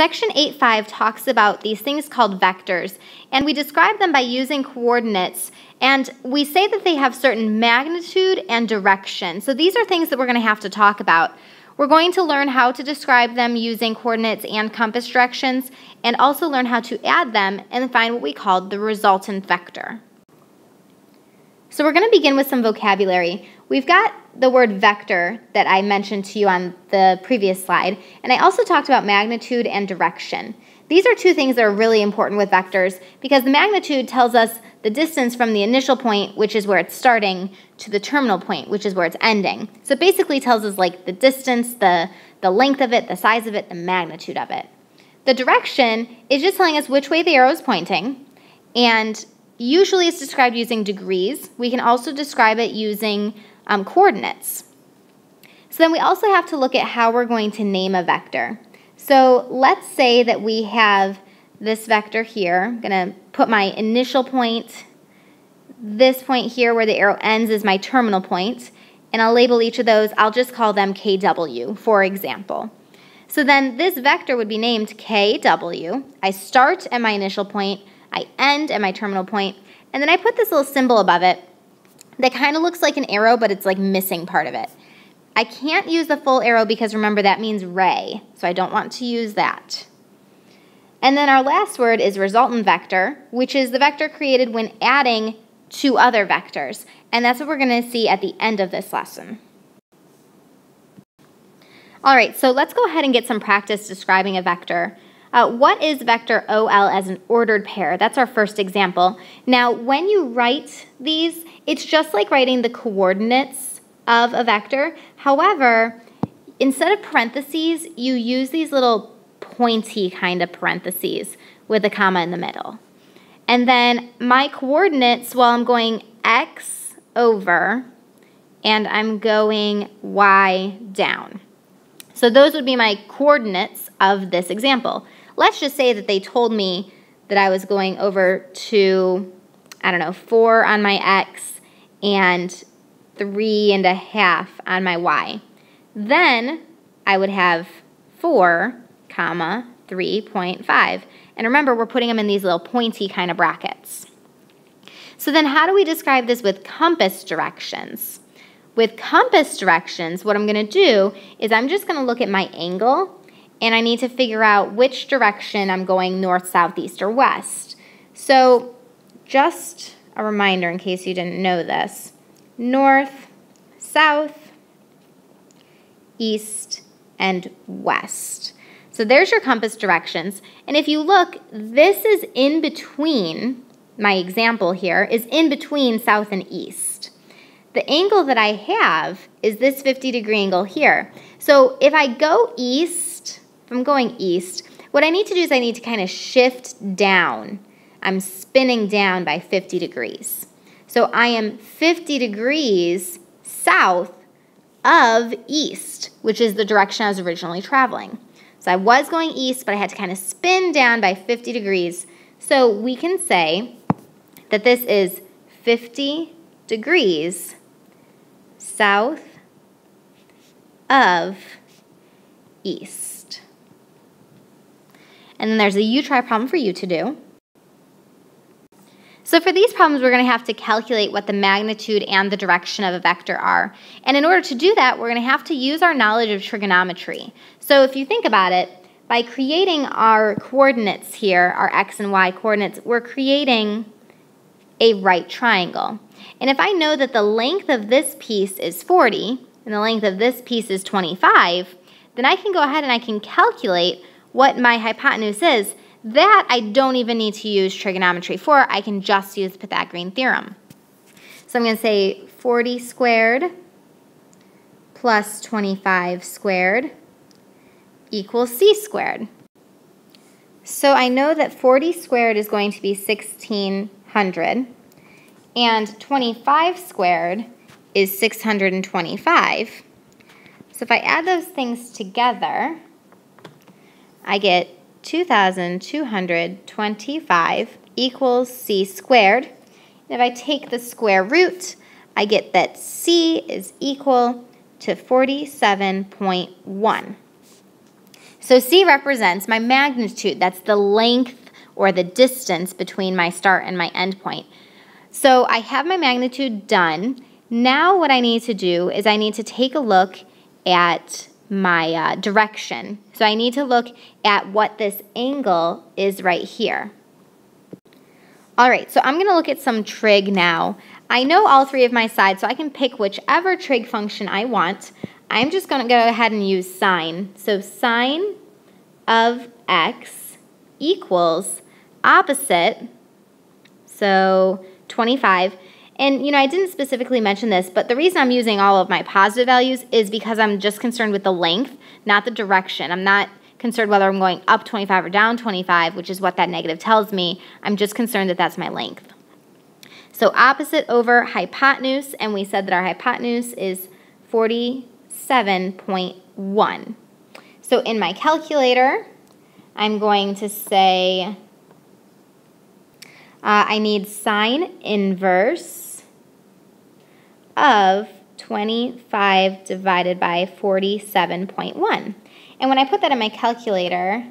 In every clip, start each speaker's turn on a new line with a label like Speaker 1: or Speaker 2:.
Speaker 1: Section 8.5 talks about these things called vectors, and we describe them by using coordinates, and we say that they have certain magnitude and direction. So these are things that we're going to have to talk about. We're going to learn how to describe them using coordinates and compass directions, and also learn how to add them and find what we call the resultant vector. So we're going to begin with some vocabulary. We've got the word vector that I mentioned to you on the previous slide, and I also talked about magnitude and direction. These are two things that are really important with vectors because the magnitude tells us the distance from the initial point, which is where it's starting, to the terminal point, which is where it's ending. So it basically tells us like the distance, the, the length of it, the size of it, the magnitude of it. The direction is just telling us which way the arrow is pointing, and usually it's described using degrees. We can also describe it using um, coordinates. So then we also have to look at how we're going to name a vector. So let's say that we have this vector here. I'm going to put my initial point. This point here where the arrow ends is my terminal point, and I'll label each of those. I'll just call them KW, for example. So then this vector would be named KW. I start at my initial point, I end at my terminal point, and then I put this little symbol above it that kind of looks like an arrow, but it's like missing part of it. I can't use the full arrow because remember that means ray, so I don't want to use that. And then our last word is resultant vector, which is the vector created when adding two other vectors. And that's what we're going to see at the end of this lesson. All right, so let's go ahead and get some practice describing a vector. Uh, what is vector OL as an ordered pair? That's our first example. Now, when you write these, it's just like writing the coordinates of a vector. However, instead of parentheses, you use these little pointy kind of parentheses with a comma in the middle. And then my coordinates, well, I'm going x over and I'm going y down. So those would be my coordinates of this example. Let's just say that they told me that I was going over to, I don't know, 4 on my x and three and a half on my y. Then I would have 4 comma 3.5. And remember, we're putting them in these little pointy kind of brackets. So then how do we describe this with compass directions? With compass directions, what I'm going to do is I'm just going to look at my angle and I need to figure out which direction I'm going north, south, east, or west. So just a reminder in case you didn't know this. North, south, east, and west. So there's your compass directions. And if you look, this is in between, my example here, is in between south and east. The angle that I have is this 50 degree angle here. So if I go east, if I'm going east, what I need to do is I need to kind of shift down. I'm spinning down by 50 degrees. So I am 50 degrees south of east, which is the direction I was originally traveling. So I was going east, but I had to kind of spin down by 50 degrees. So we can say that this is 50 degrees south of east. And then there's a you try problem for you to do. So for these problems, we're going to have to calculate what the magnitude and the direction of a vector are. And in order to do that, we're going to have to use our knowledge of trigonometry. So if you think about it, by creating our coordinates here, our x and y coordinates, we're creating a right triangle. And if I know that the length of this piece is 40 and the length of this piece is 25, then I can go ahead and I can calculate what my hypotenuse is. That I don't even need to use trigonometry for. I can just use Pythagorean theorem. So I'm going to say 40 squared plus 25 squared equals c squared. So I know that 40 squared is going to be 1600 and 25 squared is 625. So if I add those things together, I get 2,225 equals c squared. And if I take the square root, I get that c is equal to 47.1. So C represents my magnitude. That's the length or the distance between my start and my end point. So I have my magnitude done. Now what I need to do is I need to take a look at my uh, direction. So I need to look at what this angle is right here. All right, so I'm going to look at some trig now. I know all three of my sides, so I can pick whichever trig function I want. I'm just going to go ahead and use sine. So sine of x equals opposite, so 25. And, you know, I didn't specifically mention this, but the reason I'm using all of my positive values is because I'm just concerned with the length, not the direction. I'm not concerned whether I'm going up 25 or down 25, which is what that negative tells me. I'm just concerned that that's my length. So opposite over hypotenuse, and we said that our hypotenuse is 47.1. So in my calculator, I'm going to say uh, I need sine inverse of 25 divided by 47.1. And when I put that in my calculator,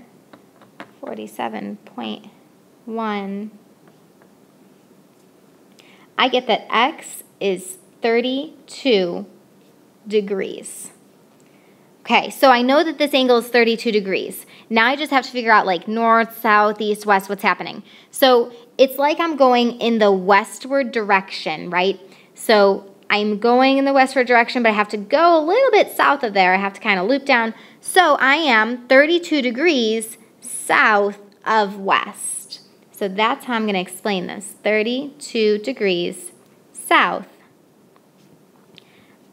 Speaker 1: 47.1, I get that x is 32 degrees. Okay, so I know that this angle is 32 degrees. Now I just have to figure out like north, south, east, west, what's happening. So it's like I'm going in the westward direction, right? So I'm going in the westward direction, but I have to go a little bit south of there. I have to kind of loop down. So I am 32 degrees south of west. So that's how I'm going to explain this. 32 degrees south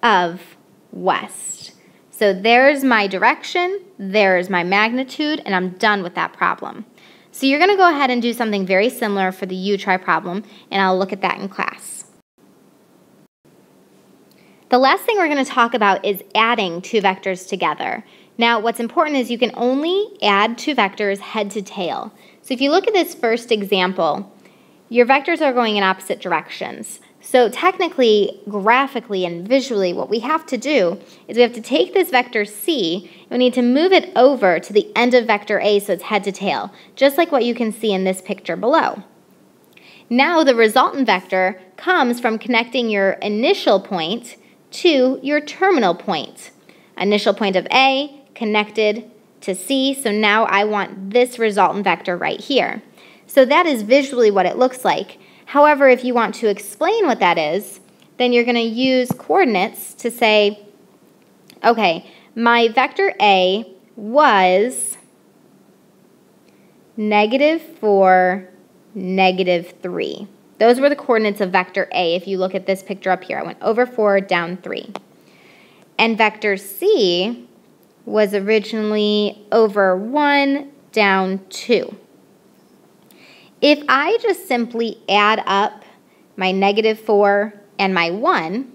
Speaker 1: of west. So there's my direction, there's my magnitude, and I'm done with that problem. So you're going to go ahead and do something very similar for the U try problem, and I'll look at that in class. The last thing we're going to talk about is adding two vectors together. Now, what's important is you can only add two vectors head to tail. So if you look at this first example, your vectors are going in opposite directions. So technically, graphically, and visually, what we have to do is we have to take this vector C, and we need to move it over to the end of vector A so it's head to tail, just like what you can see in this picture below. Now the resultant vector comes from connecting your initial point to your terminal point. Initial point of A connected to C, so now I want this resultant vector right here. So that is visually what it looks like. However, if you want to explain what that is, then you're going to use coordinates to say, okay, my vector A was negative 4, negative 3. Those were the coordinates of vector A if you look at this picture up here. I went over 4, down 3. And vector C was originally over 1, down 2. If I just simply add up my negative 4 and my 1,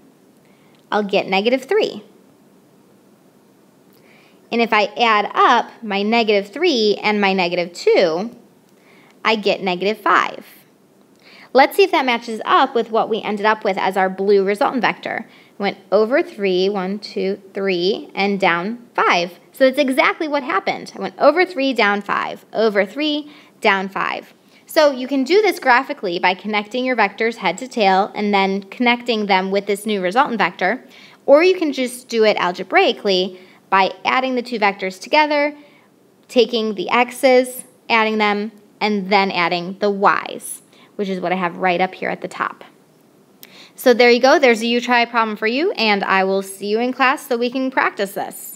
Speaker 1: I'll get negative 3. And if I add up my negative 3 and my negative 2, I get negative 5. Let's see if that matches up with what we ended up with as our blue resultant vector. Went over 3, 1, 2, 3, and down 5. So that's exactly what happened. I went over 3, down 5, over 3, down 5. So you can do this graphically by connecting your vectors head to tail and then connecting them with this new resultant vector. Or you can just do it algebraically by adding the two vectors together, taking the x's, adding them, and then adding the y's which is what I have right up here at the top. So there you go. There's a U-try problem for you, and I will see you in class so we can practice this.